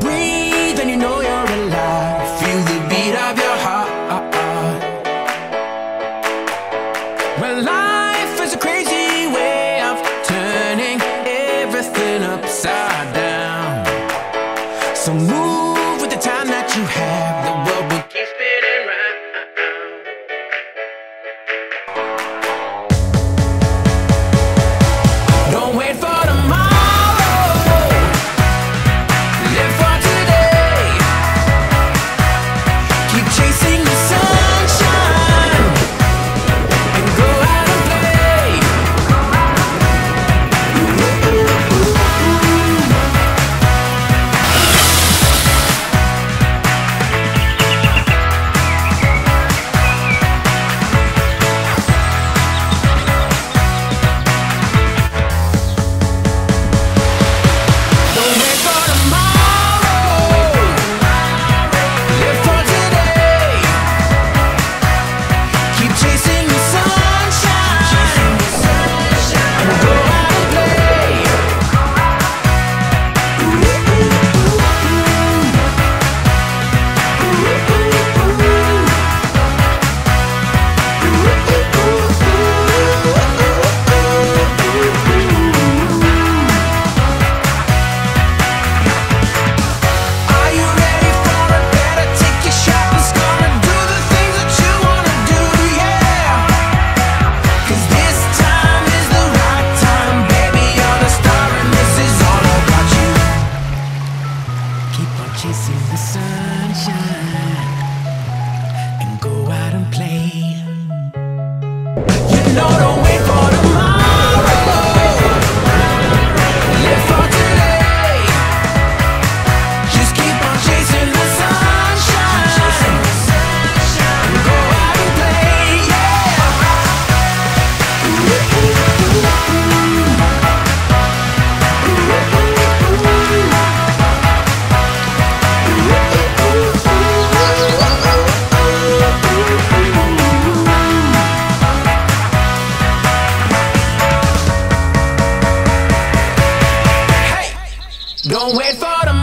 Breathe and you know you're alive. Feel the beat of your heart. Life is a crazy way of turning everything upside down. So move. chasing the sunshine. Don't wait for them.